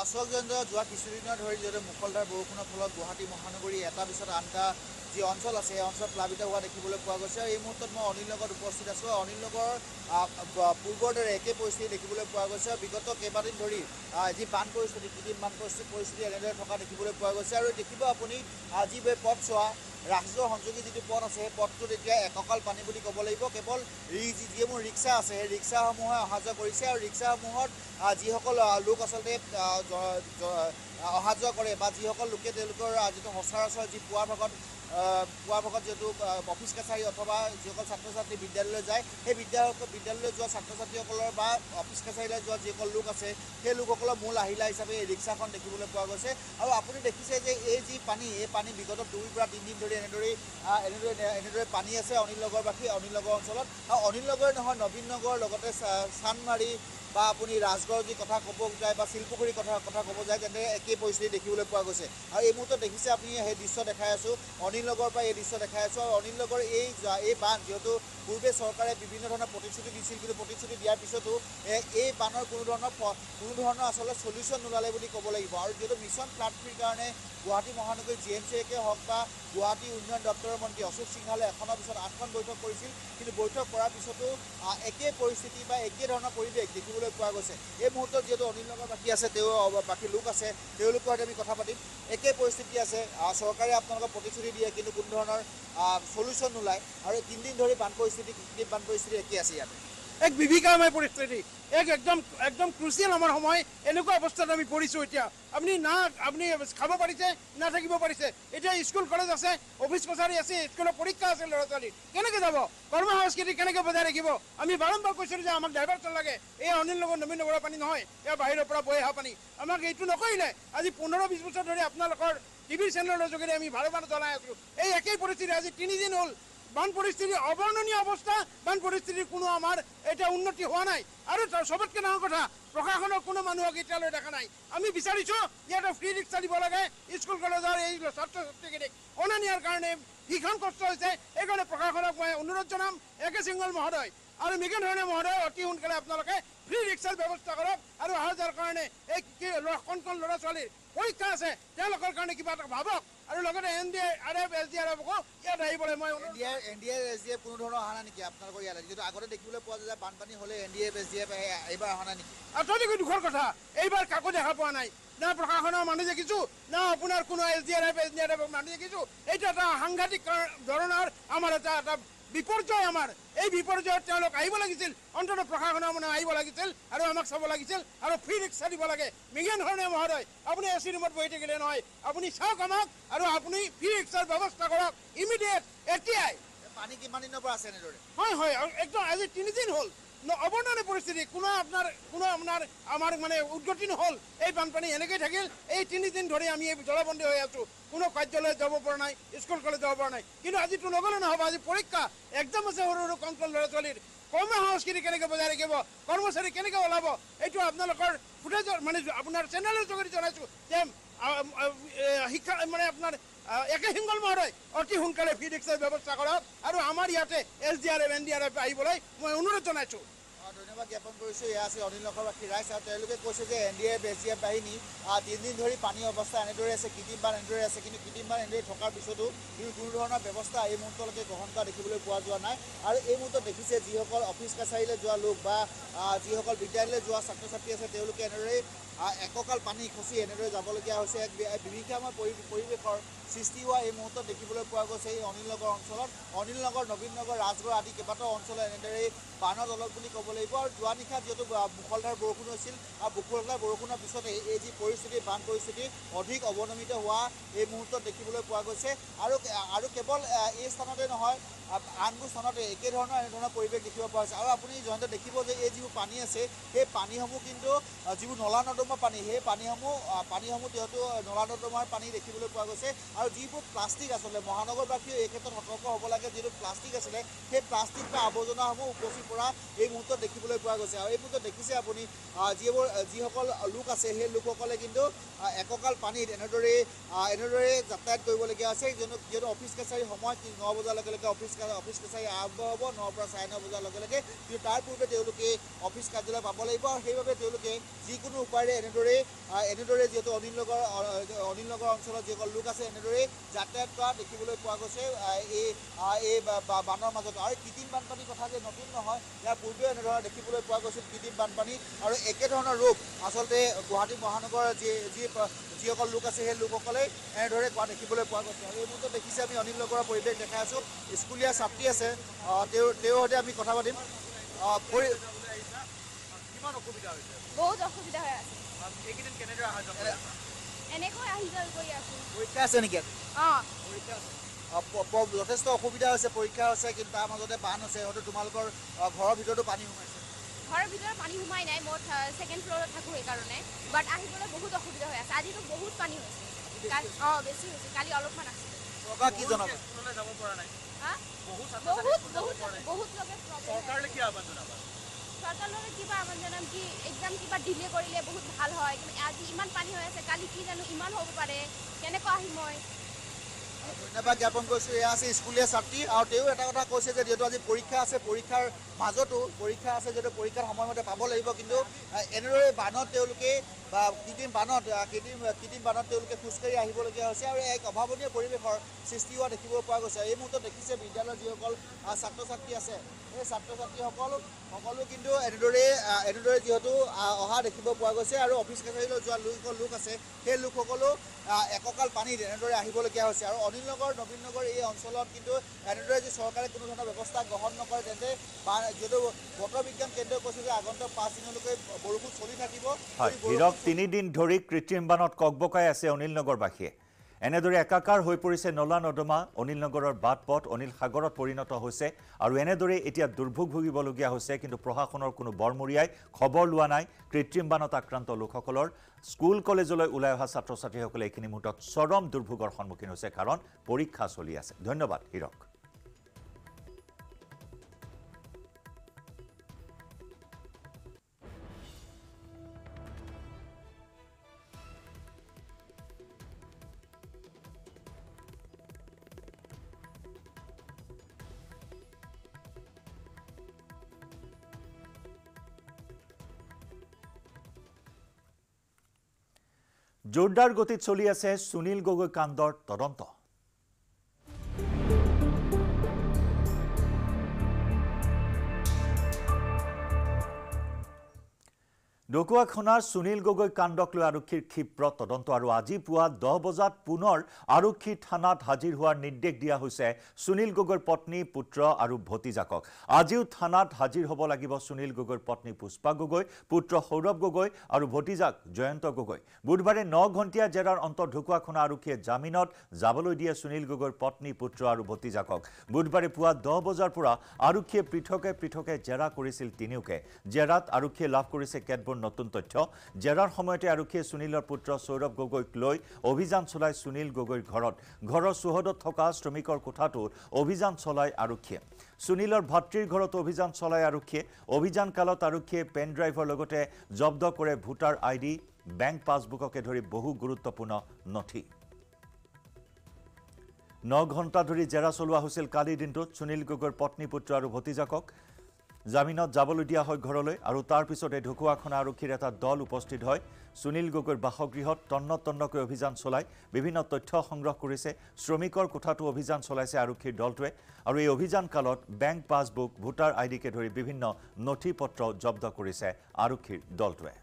আচলতে যোৱা কিছুদিনৰ ধৰি যিহেতু মুখলধাৰ বৰষুণৰ ফলত গুৱাহাটী মহানগৰী এটা পিছত আনটা যি অঞ্চল আছে সেই অঞ্চল প্লাৱিত হোৱা দেখিবলৈ পোৱা গৈছে। আৰু এই মুহূৰ্তত মই অনিল নগৰত উপস্থিত আছোঁ। অনিল নগৰ পূৰ্বৰ দৰে একে পৰিস্থিতি দেখিবলৈ পোৱা গৈছে। আৰু বিগত কেইবাদিন ধৰি যি বান পৰিস্থিতি বান পৰিস্থিতি পৰিস্থিতি এনেদৰে থকা দেখিবলৈ পোৱা গৈছে। আৰু দেখিব আপুনি আহ, যি বে- পথ চোৱা ৰাষ্ট্ৰীয় সংযোগী যিটো পথ আছে সেই পথটোত এতিয়া এককাল পানী বুলি ক'ব লাগিব। কেৱল যিসমূহ ৰিক্সা আছে সেই ৰিক্সাসমূহে অহা যোৱা কৰিছে। আৰু ৰিক্সাসমূহত যিসকল লোক আচলতে অহা যোৱা কৰে বা যিসকল লোকে তেওঁলোকৰ যিটো সচৰাচৰ যি পুৱাৰ ভাগত পুৱাৰ ভাগত যিহেতু অফিচ কাছাৰী অথবা যিসকল ছাত্ৰ ছাত্ৰী বিদ্যালয়লৈ যায় সেই বিদ্যালয় বিদ্যালয়লৈ যোৱা ছাত্ৰ ছাত্ৰীসকলৰ বা অফিচ কাছাৰীলৈ যোৱা যিসকল লোক আছে সেই লোকসকলৰ মূল আহিলা হিচাপে এই ৰিক্সাখন দেখিবলৈ পোৱা গৈছে। আৰু আপুনি দেখিছে যে এই যি পানী এই পানী বিগত দুইৰ পৰা তিনিদিন ধৰি এনেদৰেই আহ, এনেদৰে এনেদৰে পানী আছে অনিল নগৰবাসী অনিল নগৰ অঞ্চলত। আৰু অনিল নগৰ নহয় নবীন নগৰ লগতে চা- চান্দমাৰী বা আপুনি ৰাজগড় যি কথা ক'ব যায় বা শিলপুখুৰীৰ কথা কথা ক'ব যায় তেন্তে একেই পৰিস্থিতি দেখিবলৈ পোৱা গৈছে। আৰু এই মুহূৰ্তত দেখিছে আপুনি সেই দৃশ্য দেখাই আছোঁ অনিল নগৰৰ পৰা এই দৃশ্য দেখাই আছোঁ। আৰু অনিল নগৰ এই এই বান যিহেতু পূৰ্বে চৰকাৰে বিভিন্ন ধৰণৰ প্ৰতিশ্ৰুতি দিছিল কিন্তু প্ৰতিশ্ৰুতি দিয়াৰ পিছতো এই বানৰ কোনো ধৰণৰ কোনো ধৰণৰ আচলতে চলিউশ্যন নোলালে বুলি ক'ব লাগিব। আৰু যিহেতু মিছন ফ্লাড ফ্ৰীৰ কাৰণে গুৱাহাটী মহানগৰী জি এম চিকে হওক বা গুৱাহাটী উন্নয়ন দপ্তৰৰ মন্ত্ৰী অশোক সিংহালে এখনৰ পিছত আঠখন বৈঠক কৰিছিল। কিন্তু বৈঠক কৰাৰ পিছতো একেই পৰিস্থিতি বা একেই ধৰণৰ পৰিৱেশ দেখিবলৈ পোৱা গৈছে। এই মুহূৰ্তত যিহেতু অনিল নগৰ বাকী আছে তেওঁ বাকী লোক আছে তেওঁলোকৰ সৈতে আমি কথা পাতিম। একেই পৰিস্থিতি আছে। চৰকাৰে আপোনালোকক প্ৰতিশ্ৰুতি দিয়ে কিন্তু কোনো ধৰণৰ চলিউশ্যন নোলায়। আৰু তিনিদিন ধৰি বান পৰিস্থিতি বান পৰিস্থিতি একেই আছে ইয়াতে। এক বিভীষিকাময় পৰিস্থিতি। এক একদম একদম ক্ৰুচিয়েল আমাৰ সময়। এনেকুৱা অৱস্থাত আমি পৰিছোঁ এতিয়া। আপুনি না আপুনি খাব পাৰিছে না থাকিব পাৰিছে। এতিয়া স্কুল কলেজ আছে অফিচ কাছাৰী আছে স্কুলৰ পৰীক্ষা আছে ল'ৰা ছোৱালী কেনেকৈ যাব? কৰ্ম সংস্কৃতি কেনেকৈ বজাই ৰাখিব? আমি বাৰম্বাৰ কৈছিলোঁ যে আমাক ডাইভাৰ্চন লাগে। এই অনিল নগৰ নবীন নগৰৰ পানী নহয়। এয়া বাহিৰৰ পৰা বৈ অহা পানী। আমাক এইটো নকৰিলে। আজি পোন্ধৰ বিছ বছৰ ধৰি আপোনালোকৰ টিভি চেনেলৰ যোগেদি আমি বাৰম্বাৰ জনাই আছোঁ। এই একেই পৰিস্থিতি আজি তিনিদিন হ'ল। বান পৰিস্থিতি অৱৰ্ণনীয় অৱস্থা বান পৰিস্থিতিৰ কোনো আমাৰ এতিয়া উন্নতি হোৱা নাই। আৰু চবতকৈ ডাঙৰ কথা প্ৰশাসনৰ কোনো মানুহক এতিয়ালৈ দেখা নাই। আমি বিচাৰিছোঁ ইয়াতে ফ্ৰী ৰিক্সা দিব লাগে স্কুল কলেজৰ এই ছাত্ৰ ছাত্ৰীখিনিক অনা নিয়াৰ কাৰণে ভীষণ কষ্ট হৈছে সেইকাৰণে প্ৰশাসনক মই অনুৰোধ জনাম একে সিংহল মহোদয়। আৰু মৃগেন ধৰণে মহোদয় অতি সোনকালে আপোনালোকে ফ্ৰী ৰিক্সাৰ ব্যৱস্থা কৰক আৰু অহা যোৱাৰ কাৰণে এই কি কণ কণ ল'ৰা ছোৱালীৰ পৰীক্ষা আছে তেওঁলোকৰ কাৰণে কিবা এটা ভাবক আৰু লগতে N D R F S D R IFFCO ইয়াত আহিবলৈ মই N D A N D A S D F কোনো ধৰণৰ অহা নাই নেকি? আপোনালোকৰ ইয়ালৈ। যিহেতু আগতে দেখিবলৈ পোৱা যায় যে বানপানী হ'লে N D F S D F এইবাৰ অহা নাই নেকি? আটাইতকৈ দুখৰ কথা এইবাৰ কাকো দেখা পোৱা নাই। না প্ৰশাসনৰ মানুহ দেখিছো না আপোনাৰ কোনো S D R F S D R এফৰ মানুহ দেখিছো। এইটো এটা সাংঘাতিক ধৰণৰ আমাৰ এটা এটা বিপৰ্যয় আমাৰ। এই বিপৰ্যয়ত তেওঁলোক আহিব লাগিছিল অন্ততঃ প্ৰশাসনৰ মানুহ আহিব লাগিছিল আৰু আমাক চাব লাগিছিল আৰু ফ্ৰী ৰিক্সা দিব লাগে। মৃগেন ধৰণে মহোদয় আপুনি এ চি ৰুমত বহি থাকিলে নহয়। আপুনি চাওক আমাক আৰু আপুনি ফ্ৰী ৰিক্সাৰ ব্যৱস্থা কৰক ইমিডিয়েট এতিয়াই। পানী কিমান দিনৰ পৰা আছে এনেদৰে? হয় হয় একদম আজি তিনিদিন হ'ল। অৱৰ্ণনীয় পৰিস্থিতি কোনো আপোনাৰ কোনো আপোনাৰ আমাৰ মানে উদ্গতি নহ'ল এই বানপানী এনেকৈ থাকিল এই তিনিদিন ধৰি আমি এই জলবন্দী হৈ আছোঁ কোনো কাৰ্যালয়ত যাব পৰা নাই স্কুল কলেজ যাব পৰা নাই কিন্তু আজিতো নগ'লে নহ'ব আজি পৰীক্ষা একদম আছে সৰু সৰু কণ কণ ল'ৰা ছোৱালীৰ কৰ্ম সংস্কৃতি কেনেকৈ বজাই ৰাখিব কৰ্মচাৰী কেনেকৈ ওলাব এইটো আপোনালোকৰ ফুটেজৰ মানে আপোনাৰ চেনেলৰ যোগেদি জনাইছোঁ যে শিক্ষা মানে আপোনাৰ একে সিংগল মহোদয় অতি সোনকালে ফ্ৰী ৰিক্সাৰ ব্যৱস্থা কৰক আৰু আমাৰ ইয়াতে S D R F N D R F আহিবলৈ মই অনুৰোধ জনাইছোঁ ধন্যবাদ জ্ঞাপন কৰিছোঁ। এয়া আছিল অনিল নগৰবাসী ৰাইজ আৰু তেওঁলোকে কৈছে যে N D F S D F বাহিনী তিনিদিন ধৰি পানী অৱস্থা এনেদৰে আছে কৃত্ৰিম বান এনেদৰে আছে কিন্তু কৃত্ৰিম বান এনেদৰে থকাৰ পিছতো কোনো ধৰণৰ ব্যৱস্থা এই মুহূৰ্তলৈকে গ্ৰহণ কৰা দেখিবলৈ পোৱা যোৱা নাই। আৰু এই মুহূৰ্তত দেখিছে যিসকল অফিচ কাছাৰীলৈ যোৱা লোক বা যিসকল বিদ্যালয়লৈ যোৱা ছাত্ৰ ছাত্ৰী আছে তেওঁলোকে এনেদৰেই একঁকাল পানী খচি এনেদৰে যাবলগীয়া হৈছে। এক বি- বিভীষিকাময় পৰি- পৰিৱেশৰ সৃষ্টি হোৱা এই মুহূৰ্তত দেখিবলৈ পোৱা গৈছে এই অনিল নগৰ অঞ্চলত। অনিল নগৰ নবীন নগৰ ৰাজগড় আদি কেইবাটাও অঞ্চলত এনেদৰেই বানৰ দলক বুলি ক'ব লাগিব। আৰু যোৱা নিশা যিহেতু আহ, মুষলধাৰ বৰষুণ হৈছিল আৰু মুষলধাৰ বৰষুণৰ পিছতে এই যি পৰিস্থিতি বান পৰিস্থিতি অধিক অৱনমিত হোৱা এই মুহূৰ্তত দেখিবলৈ পোৱা গৈছে। আৰু আৰু কেৱল এই স্থানতে নহয় আনবোৰ স্থানতে একে ধৰণৰ এনেধৰণৰ পৰিৱেশ দেখিব পোৱা হৈছে আৰু আপুনি জয়ন্ত দেখিব যে এই যিবোৰ পানী আছে সেই পানীসমূহ কিন্তু যিবোৰ নলা নৰ্দমাৰ পানী সেই পানীসমূহ পানীসমূহ যিহেতু নলা নৰ্দমাৰ পানী দেখিবলৈ পোৱা গৈছে আৰু যিবোৰ প্লাষ্টিক আচলতে মহানগৰবাসীয়ে এই ক্ষেত্ৰত সতৰ্ক হ'ব লাগে যিটো প্লাষ্টিক আছিলে সেই প্লাষ্টিক বা আৱৰ্জনাসমূহ উপচি পৰা এই মুহূৰ্তত দেখিবলৈ পোৱা গৈছে। আৰু এই মুহূৰ্তত দেখিছে আপুনি যিবোৰ যিসকল লোক আছে সেই লোকসকলে কিন্তু একঁকাল পানীত এনেদৰেই এনেদৰে যাতায়াত কৰিবলগীয়া হৈছে। যিহেতু যিহেতু অফিচ কাছাৰী সময় ন বজাৰ লগে লগে অফিচ অফিচ কাছাৰী আৰম্ভ হ'বনৰ পৰা চাৰে ন বজাৰ লগে লগে। কিন্তু তাৰ পূৰ্বে তেওঁলোকে অফিচ কাৰ্যালয় পাব লাগিব আৰু সেইবাবে তেওঁলোকে যিকোনো উপায়েৰে এনেদৰেই এনেদৰে যিহেতু অনিল নগৰ অনিল নগৰ অঞ্চলত যিসকল লোক আছে এনেদৰেই যাতায়াত কৰা দেখিবলৈ পোৱা গৈছে এই এই বানৰ মাজত। আৰু কৃত্ৰিম বানপানীৰ কথা যে নতুন নহয় ইয়াৰ পূৰ্বেও এনেধৰণৰ দেখিবলৈ পোৱা গৈছিল কৃত্ৰিম বানপানী। আৰু একেধৰণৰ ৰূপ আচলতে গুৱাহাটী মহানগৰৰ যি যি যিসকল লোক আছে সেই লোকসকলে এনেদৰে কোৱা দেখিবলৈ পোৱা গৈছে। আৰু এই মুহূৰ্তত দেখিছে আমি অনিল নগৰৰ পৰিৱেশ দেখাই আছোঁ। স্কুলীয়া ছাত্ৰী আছে তেওঁ তেওঁৰ সৈতে আমি কথা পাতিম। কিমান অসুবিধা হৈছে? বহুত অসুবিধা হৈ আছে। এইকেইদিন কেনেদৰে অহা যোৱা কৰি আছা? এনেকৈ আহি যোৱা কৰি আছোঁ পৰীক্ষা আছে নেকি ইয়াত? অঁ অ, প- প- যথেষ্ট অসুবিধা হৈছে পৰীক্ষা হৈছে কিন্তু তাৰ মাজতে বান হৈছে হয়তো তোমালোকৰ ঘৰৰ ভিতৰতো পানী সোমাইছে। ঘৰৰ ভিতৰত পানী সোমাই নাই মই ছেকেণ্ড ফ্ল'ৰত থাকোঁ সেইকাৰণে। বাট আহিবলৈ বহুত অসুবিধা হৈ আছে। আজিতো বহুত পানী হৈছে। অঁ বেছি হৈছে। কালি অলপমান আছিলে চৰকাৰ কি জনাব? হা? বহুত বহুত বহুত লোকে চৰকাৰলৈ কি আহ্বান জনাবা? চৰকাৰলৈ কিবা আহ্বান জনাম কি এক্সাম কিবা ডিলে কৰিলে বহুত ভাল হয় আজি ইমান পানী হৈ আছে কালি কি জানো ইমান হ'ব পাৰে কেনেকৈ আহিম মই? ধন্যবাদ জ্ঞাপন কৰিছোঁ এয়া আছে স্কুলীয়া ছাত্ৰী আৰু তেওঁ এটা কথা কৈছে যে যিহেতু আজি পৰীক্ষা আছে পৰীক্ষাৰ মাজতো পৰীক্ষা আছে যিহেতু পৰীক্ষাৰ সময়মতে পাব লাগিব কিন্তু এনেদৰে বানত তেওঁলোকে বা কৃত্ৰিম বানত কৃত্ৰিম কৃত্ৰিম বানত তেওঁলোকে খোজকাঢ়ি আহিবলগীয়া হৈছে আৰু এক অভাৱনীয় পৰিৱেশৰ সৃষ্টি হোৱা দেখিব পোৱা গৈছে। এই মুহূৰ্তত দেখিছে বিদ্যালয়ৰ যিসকল ছাত্ৰ ছাত্ৰী আছে এই ছাত্ৰ ছাত্ৰীসকল সকলো কিন্তু এনেদৰে আহ, এনেদৰে যিহেতু অহা দেখিব পোৱা গৈছে আৰু অফিচ কাছাৰীলৈ যোৱা লোক লোক আছে। সেই লোকসকলো একঁকাল পানীত এনেদৰে আহিবলগীয়া হৈছে আৰু অনিল নগৰ নবীন নগৰ এই অঞ্চলত কিন্তু এনেদৰে যদি চৰকাৰে কোনো ধৰণৰ ব্যৱস্থা গ্ৰহণ নকৰে তেন্তে যিহেতু বতৰ বিজ্ঞান কেন্দ্ৰই কৈছে যে আগন্তুক পাঁচদিনলৈকে বৰষুণ চলি থাকিব। তিনিদিন ধৰি কৃত্ৰিম বানত ককবকাই আছে অনিল নগৰবাসীয়ে। এনেদৰে একাকাৰ হৈ পৰিছে নলা নৰ্দমা অনিল নগৰৰ বাট পথ অনিল সাগৰত পৰিণত হৈছে আৰু এনেদৰে এতিয়া দুৰ্ভোগ ভুগিবলগীয়া হৈছে কিন্তু প্ৰশাসনৰ কোনো বৰমূৰীয়াই খবৰ লোৱা নাই কৃত্ৰিম বানত আক্ৰান্ত লোকসকলৰ। স্কুল কলেজলৈ ওলাই অহা ছাত্ৰ ছাত্ৰীসকলে এইখিনি মুহূৰ্তত চৰম দুৰ্ভোগৰ সন্মুখীন হৈছে কাৰণ পৰীক্ষা চলি আছে। ধন্যবাদ হীৰক। জোৰদাৰ গতিত চলি আছে সুনীল গগৈ কাণ্ডৰ তদন্ত। ঢকুৱাখনাৰ সুনীল গগৈ কাণ্ডক লৈ আৰক্ষীৰ ক্ষীপ্ৰ তদন্ত আৰু আজি পুৱা দহ বজাত পুনৰ আৰক্ষী থানাত হাজিৰ হোৱাৰ নিৰ্দেশ দিয়া হৈছে সুনীল গগৈৰ পত্নী পুত্ৰ আৰু ভতিজাকক। আজিও থানাত হাজিৰ হ'ব লাগিব সুনীল গগৈৰ পত্নী পুষ্পা গগৈ পুত্ৰ সৌৰভ গগৈ আৰু ভতিজাক জয়ন্ত গগৈ। বুধবাৰে ন ঘণ্টীয়া জেৰাৰ অন্তত ঢকুৱাখনা আৰক্ষীয়ে জামিনত যাবলৈ দিয়ে সুনীল গগৈৰ পত্নী পুত্ৰ আৰু ভতিজাকক। বুধবাৰে পুৱা দহ বজাৰ পৰা আৰক্ষীয়ে পৃথকে পৃথকে জেৰা কৰিছিল তিনিওকে। জেৰাত আৰক্ষীয়ে লাভ কৰিছে কেতবোৰ নতুন তথ্য। জেৰাৰ সময়তে আৰক্ষীয়ে সুনীলৰ পুত্ৰ সৌৰভ গগৈক লৈ অভিযান চলাই সুনীল গগৈৰ ঘৰত ঘৰৰ চৌহদত থকা শ্ৰমিকৰ কোঠাটোত অভিযান চলাই আৰক্ষীয়ে। সুনীলৰ ভাতৃৰ ঘৰত অভিযান চলাই আৰক্ষীয়ে। অভিযান কালত আৰক্ষীয়ে পেন ড্ৰাইভৰ লগতে জব্দ কৰে ভোটাৰ আই ডি বেংক পাছবুককে ধৰি বহু গুৰুত্বপূৰ্ণ নথি। ন ঘণ্টা ধৰি জেৰা চলোৱা হৈছিল কালিৰ দিনটোত। সুনীল গগৈৰ পত্নী পুত্ৰ আৰু ভতিজাকক জামিনত যাবলৈ দিয়া হয় ঘৰলৈ আৰু তাৰ পিছতে ঢকুৱাখনা আৰক্ষীৰ এটা দল উপস্থিত হয়। সুনীল গগৈৰ বাসগৃহত তন্ন তন্নকৈ অভিযান চলাই বিভিন্ন তথ্য সংগ্ৰহ কৰিছে। শ্ৰমিকৰ কোঠাটো অভিযান চলাইছে আৰক্ষীৰ দলটোৱে আৰু এই অভিযান কালত বেংক পাছবুক ভোটাৰ আই ডিকে ধৰি বিভিন্ন নথি পত্ৰ জব্দ কৰিছে আৰক্ষীৰ দলটোৱে।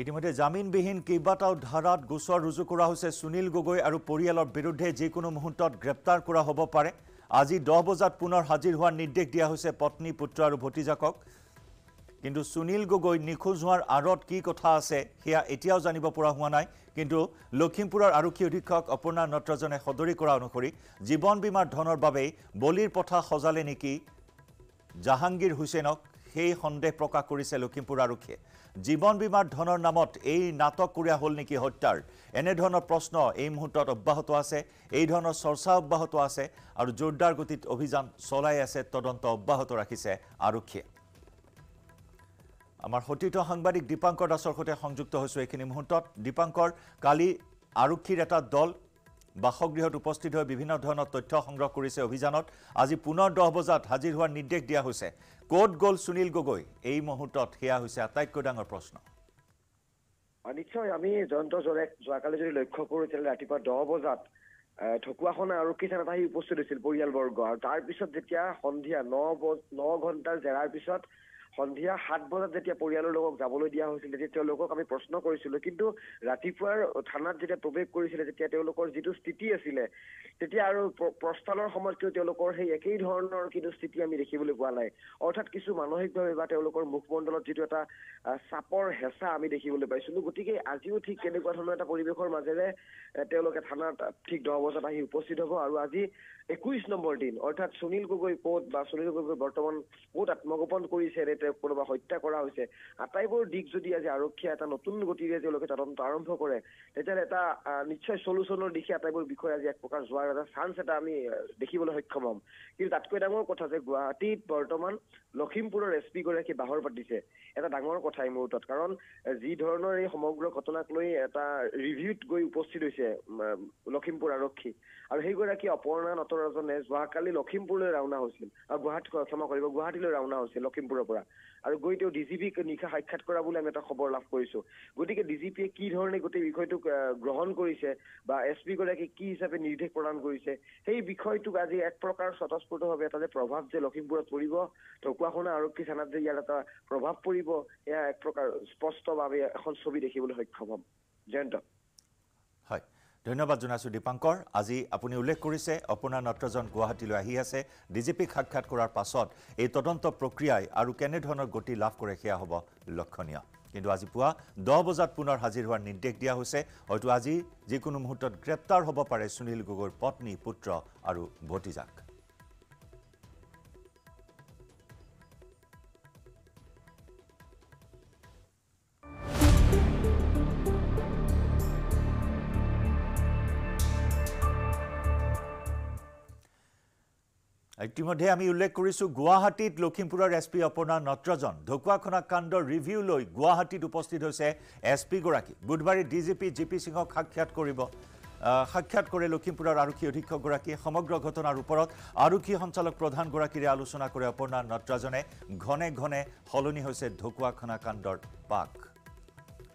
ইতিমধ্যে জামিনবিহীন কেইবাটাও ধাৰাত গোচৰ ৰুজু কৰা হৈছে সুনীল গগৈ আৰু পৰিয়ালৰ বিৰুদ্ধে যিকোনো মুহূৰ্তত গ্ৰেপ্তাৰ কৰা হ'ব পাৰে। আজি দহ বজাত পুনৰ হাজিৰ হোৱাৰ নিৰ্দেশ দিয়া হৈছে পত্নী পুত্ৰ আৰু ভতিজাকক। কিন্তু সুনীল গগৈ নিখোজ হোৱাৰ আঁৰত কি কথা আছে সেয়া এতিয়াও জানিব পৰা হোৱা নাই। কিন্তু লখিমপুৰৰ আৰক্ষী অধীক্ষক অপৰ্ণা নটৰাজনে সদৰি কৰা অনুসৰি জীৱন বীমাৰ ধনৰ বাবেই বলিৰ পথা সজালে নেকি জাহাংগীৰ হুছেইনক সেই সন্দেহ প্ৰকাশ কৰিছে লখিমপুৰ আৰক্ষীয়ে। জীৱন বীমাৰ ধনৰ নামত এই নাটকীয়া হ'ল নেকি হত্যাৰ? এনেধৰণৰ প্ৰশ্ন এই মুহূৰ্তত অব্যাহত আছে এই ধৰণৰ চৰ্চা অব্যাহত আছে আৰু জোৰদাৰ গতিত অভিযান চলাই আছে তদন্ত অব্যাহত ৰাখিছে আৰক্ষীয়ে। আমাৰ সতীৰ্থ সাংবাদিক দীপাংকৰ দাসৰ সৈতে সংযুক্ত হৈছোঁ এইখিনি মুহূৰ্তত। দীপাংকৰ কালি আৰক্ষীৰ এটা দল বাসগৃহত উপস্থিত হৈ বিভিন্ন ধৰণৰ তথ্য সংগ্ৰহ কৰিছে অভিযানত। আজি পুনৰ দহ বজাত হাজিৰ হোৱাৰ নিৰ্দেশ দিয়া হৈছে। ক'ত গ'ল সুনীল গগৈ? এই মুহূৰ্তত সেয়া হৈছে আটাইতকৈ ডাঙৰ প্ৰশ্ন। নিশ্চয় আমি জয়ন্ত জৰেক যোৱাকালি যদি লক্ষ্য কৰোঁ তেতিয়াহ'লে ৰাতিপুৱা দহ বজাত ঢকুৱাখনা আৰক্ষী থানাত আহি উপস্থিত হৈছিল পৰিয়ালবৰ্গ। আৰু তাৰ পিছত যেতিয়া সন্ধিয়া ন ন ঘণ্টাৰ জেৰাৰ পিছত সন্ধিয়া সাত বজাত যেতিয়া পৰিয়ালৰ লোকক যাবলৈ দিয়া হৈছিল তেতিয়া তেওঁলোকক আমি প্ৰশ্ন কৰিছিলো। কিন্তু ৰাতিপুৱাৰ থানাত যেতিয়া প্ৰৱেশ কৰিছিলে তেতিয়া তেওঁলোকৰ যিটো স্থিতি আছিলে তেতিয়া আৰু প্ৰ- প্ৰস্থানৰ সময়ত কিন্তু তেওঁলোকৰ সেই একেই ধৰণৰ কিন্তু স্থিতি আমি দেখিবলৈ পোৱা নাই। অৰ্থাৎ কিছু মানসিকভাৱে বা তেওঁলোকৰ মুখমণ্ডলত যিটো এটা চাপৰ হেঁচা আমি দেখিবলৈ পাইছিলো। গতিকে আজিও ঠিক তেনেকুৱা ধৰণৰ এটা পৰিৱেশৰ মাজেৰে তেওঁলোকে থানাত ঠিক দহ বজাত আহি উপস্থিত হ'ব আৰু আজি একৈশ নম্বৰ দিন অৰ্থাৎ সুনীল গগৈ ক'ত বা সুনীল গগৈ বৰ্তমান ক'ত আত্মগোপন কৰিছে নে তেওঁক কোনোবা হত্যা কৰা হৈছে আটাইবোৰ দিশ যদি আজি আৰক্ষীয়ে এটা নতুন গতিৰে তেওঁলোকে তদন্ত আৰম্ভ কৰে তেতিয়াহ'লে এটা নিশ্চয় চলুচনৰ দিশে আটাইবোৰ বিষয় আজি এক প্ৰকাৰ যোৱাৰ এটা চান্স এটা আমি দেখিবলৈ সক্ষম হ'ম। কিন্তু তাতকৈ ডাঙৰ কথা যে গুৱাহাটীত বৰ্তমান লখিমপুৰৰ এছ পি গৰাকী বাহৰ পাতিছে এটা ডাঙৰ কথা এই মুহূৰ্তত কাৰণ যি ধৰণৰ এই সমগ্ৰ ঘটনাক লৈ এটা ৰিভিউত গৈ উপস্থিত হৈছে লখিমপুৰ আৰক্ষী আৰু সেইগৰাকী অপৰ্ণা নটৰাজনে যোৱাকালি লখিমপুৰলৈ ৰাওনা হৈছিল। আৰু গুৱাহাটী ক্ষমা কৰিব গুৱাহাটীলৈ ৰাওনা হৈছিল লখিমপুৰৰ পৰা। আৰু গৈ তেওঁ ডি জি পিক নিশা সাক্ষাৎ কৰা বুলি আমি এটা খবৰ লাভ কৰিছো। গতিকে ডি জি পিয়ে কি ধৰণে গোটেই বিষয়টোক গ্ৰহণ কৰিছে বা এছ পি গৰাকী কি হিচাপে নিৰ্দেশ প্ৰদান কৰিছে সেই বিষয়টোক আজি এক প্ৰকাৰ স্বতঃস্ফূৰ্তভাৱে এটা যে প্ৰভাৱ যে লখিমপুৰত পৰিব ঢকুৱাখনা আৰক্ষী থানাত যে ইয়াৰ এটা প্ৰভাৱ পৰিব এয়া এক প্ৰকাৰ স্পষ্টভাৱে এখন ছবি দেখিবলৈ সক্ষম হ'ম। জয়ন্ত। ধন্যবাদ জনাইছোঁ দীপাংকৰ। আজি আপুনি উল্লেখ কৰিছে অপৰ্ণা নটৰাজন গুৱাহাটীলৈ আহি আছে ডি জি পিক সাক্ষাৎ কৰাৰ পাছত এই তদন্ত প্ৰক্ৰিয়াই আৰু কেনেধৰণৰ গতি লাভ কৰে সেয়া হ'ব লক্ষণীয়। কিন্তু আজি পুৱা দহ বজাত পুনৰ হাজিৰ হোৱাৰ নিৰ্দেশ দিয়া হৈছে। হয়তো আজি যিকোনো মুহূৰ্তত গ্ৰেপ্তাৰ হ'ব পাৰে সুনীল গগৈৰ পত্নী পুত্ৰ আৰু ভতিজাক। ইতিমধ্যে আমি উল্লেখ কৰিছোঁ গুৱাহাটীত লখিমপুৰৰ এছ পি অপৰ্ণা নটৰাজন ঢকুৱাখনা কাণ্ডৰ ৰিভিউ লৈ গুৱাহাটীত উপস্থিত হৈছে এছ পিগৰাকী বুধবাৰে D G P G P সিঙক সাক্ষাৎ কৰিব সাক্ষাৎ কৰে লখিমপুৰৰ আৰক্ষী অধীক্ষকগৰাকীয়ে সমগ্ৰ ঘটনাৰ ওপৰত আৰক্ষী সঞ্চালক প্ৰধানগৰাকীৰে আলোচনা কৰে অপৰ্ণা নটৰাজনে। ঘনে ঘনে সলনি হৈছে ঢকুৱাখনা কাণ্ডৰ পাক।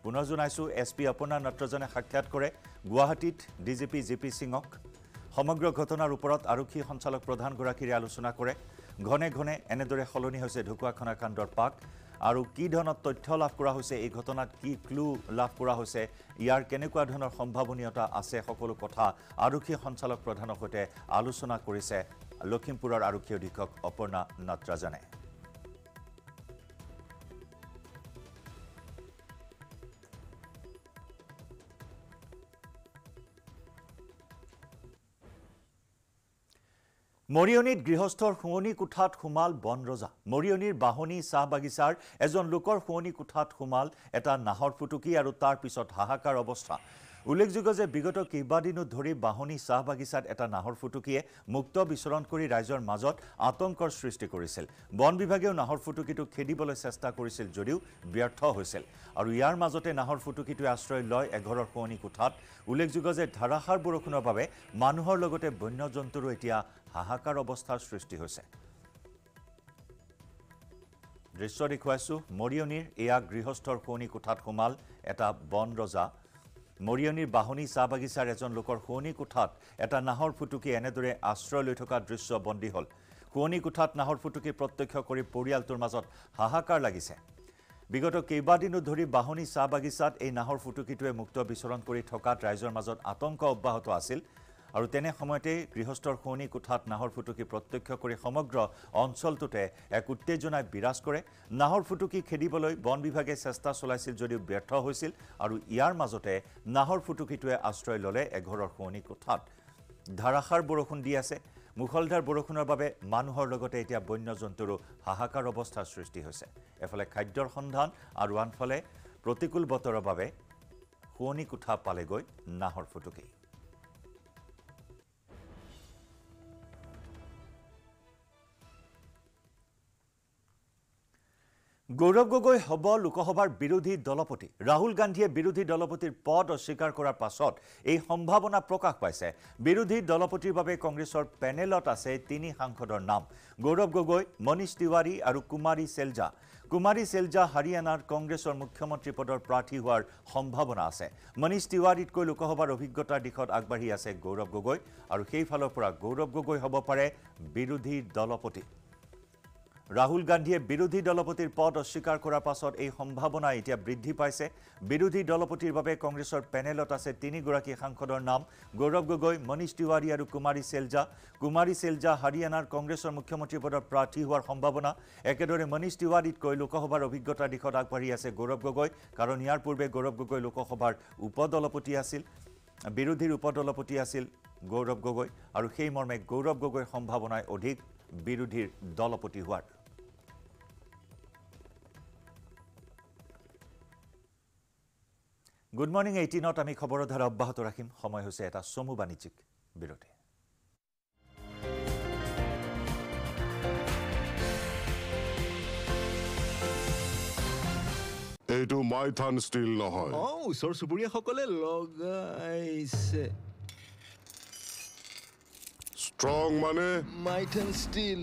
পুনৰ জনাইছোঁ এছ পি অপৰ্ণা নটৰাজনে সাক্ষাৎ কৰে গুৱাহাটীত D G P G P সিঙক সমগ্ৰ ঘটনাৰ ওপৰত আৰক্ষী সঞ্চালক প্ৰধানগৰাকীৰে আলোচনা কৰে। ঘনে ঘনে এনেদৰে সলনি হৈছে ঢকুৱাখনা কাণ্ডৰ পাক। আৰু কি ধৰণৰ তথ্য লাভ কৰা হৈছে এই ঘটনাত কি ক্লু লাভ কৰা হৈছে ইয়াৰ কেনেকুৱা ধৰণৰ সম্ভাৱনীয়তা আছে সকলো কথা আৰক্ষী সঞ্চালক প্ৰধানৰ সৈতে আলোচনা কৰিছে। লখিমপুৰৰ আৰক্ষী অধীক্ষক অপৰ্ণা নটৰাজনে। মৰিয়নীত গৃহস্থৰ শোৱনি কোঠাত সোমাল বন ৰজা। মৰিয়নীৰ বাহনী চাহ বাগিচাৰ এজন লোকৰ শোৱনি কোঠাত সোমাল এটা নাহৰ ফুটুকী আৰু তাৰ পিছত হাহাকাৰ অৱস্থা। উল্লেখযোগ্য যে বিগত কেইবাদিনো ধৰি বাহনী চাহ বাগিচাত এটা নাহৰ ফুটুকীয়ে মুক্ত বিচৰণ কৰি ৰাইজৰ মাজত আতংকৰ সৃষ্টি কৰিছিল। বন বিভাগেও নাহৰ ফুটুকীটোক খেদিবলৈ চেষ্টা কৰিছিল যদিও ব্যৰ্থ হৈছিল। আৰু ইয়াৰ মাজতে নাহৰ ফুটুকীটোৱে আশ্ৰয় লয় এঘৰৰ শোৱনি কোঠাত। উল্লেখযোগ্য যে ধাৰাসাৰ বৰষুণৰ বাবে মানুহৰ লগতে বন্যজন্তুৰো এতিয়া হাহাকাৰ অৱস্থাৰ সৃষ্টি হৈছে। দৃশ্য দেখুৱাইছোঁ মৰিয়নীৰ এয়া গৃহস্থৰ শোৱনি কোঠাত সোমাল এটা বন ৰজা মৰিয়নীৰ বাহনী চাহ বাগিচাৰ এজন লোকৰ শোৱনি কোঠাত এটা নাহৰ ফুটুকী এনেদৰে আশ্ৰয় লৈ থকা দৃশ্য বন্দী হ'ল। শোৱনি কোঠাত নাহৰ ফুটুকী প্ৰত্যক্ষ কৰি পৰিয়ালটোৰ মাজত হাহাকাৰ লাগিছে। বিগত কেইবাদিনো ধৰি বাহনী চাহ বাগিচাত এই নাহৰ ফুটুকীটোৱে মুক্ত বিচৰণ কৰি থকাত ৰাইজৰ মাজত আতংক অব্যাহত আছিল। আৰু তেনে সময়তেই গৃহস্থৰ শোৱনি কোঠাত নাহৰ ফুটুকী প্ৰত্যক্ষ কৰি সমগ্ৰ অঞ্চলটোতে এক উত্তেজনাই বিৰাজ কৰে। নাহৰ ফুটুকী খেদিবলৈ বন বিভাগে চেষ্টা চলাইছিল যদিও ব্যৰ্থ হৈছিল আৰু ইয়াৰ মাজতে নাহৰ ফুটুকীটোৱে আশ্ৰয় ল'লে এঘৰৰ শোৱনি কোঠাত। ধাৰাসাৰ বৰষুণ দি আছে। মুখলধাৰ বৰষুণৰ বাবে মানুহৰ লগতে এতিয়া বন্যজন্তুৰো হাহাকাৰ অৱস্থাৰ সৃষ্টি হৈছে। এফালে খাদ্যৰ সন্ধান আৰু আনফালে প্ৰতিকূল বতৰৰ বাবে শোৱনি কোঠা পালেগৈ নাহৰ ফুটুকী। গৌৰৱ গগৈ হ'ব লোকসভাৰ বিৰোধী দলপতি। ৰাহুল গান্ধীয়ে বিৰোধী দলপতিৰ পদ অস্বীকাৰ কৰাৰ পাছত এই সম্ভাৱনা প্ৰকাশ পাইছে। বিৰোধী দলপতিৰ বাবে কংগ্ৰেছৰ পেনেলত আছে তিনি সাংসদৰ নাম। গৌৰৱ গগৈ মনীষ তিৱাৰী আৰু কুমাৰী চেলজা। কুমাৰী চেলজা হাৰিয়ানাৰ কংগ্ৰেছৰ মুখ্যমন্ত্ৰী পদৰ প্ৰাৰ্থী হোৱাৰ সম্ভাৱনা আছে। মনীষ তিৱাৰীতকৈ লোকসভাৰ অভিজ্ঞতাৰ দিশত আগবাঢ়ি আছে গৌৰৱ গগৈ আৰু সেইফালৰ পৰা গৌৰৱ গগৈ হ'ব পাৰে বিৰোধী দলপতি। ৰাহুল গান্ধীয়ে বিৰোধী দলপতিৰ পদ অস্বীকাৰ কৰাৰ পাছত এই সম্ভাৱনা এতিয়া বৃদ্ধি পাইছে। বিৰোধী দলপতিৰ বাবে কংগ্ৰেছৰ পেনেলত আছে তিনিগৰাকী সাংসদৰ নাম। গৌৰৱ গগৈ মনীষ তিৱাৰী আৰু কুমাৰী চেলজা। কুমাৰী চেলজা হাৰিয়ানাৰ কংগ্ৰেছৰ মুখ্যমন্ত্ৰী পদৰ প্ৰাৰ্থী হোৱাৰ সম্ভাৱনা। একেদৰে মনীষ তিৱাৰীতকৈ লোকসভাৰ অভিজ্ঞতাৰ দিশত আগবাঢ়ি আছে গৌৰৱ গগৈ কাৰণ ইয়াৰ পূৰ্বে গৌৰৱ গগৈ লোকসভাৰ উপদলপতি আছিল বিৰোধীৰ উপদলপতি আছিল গৌৰৱ গগৈ। আৰু সেই মৰ্মে গৌৰৱ গগৈৰ সম্ভাৱনাই অধিক বিৰোধীৰ দলপতি হোৱাৰ গুড মৰ্ণিং এইটিনত আমি খবৰৰ ধাৰা অব্যাহত ৰাখিম। সময় হৈছে এটা চমু বাণিজ্যিক বিৰতি। এইটো মাইথান ষ্টীল নহয়। অ ওচৰ চুবুৰীয়াসকলে লগাইছে। ষ্ট্ৰং মানে? মাইথন ষ্টীল।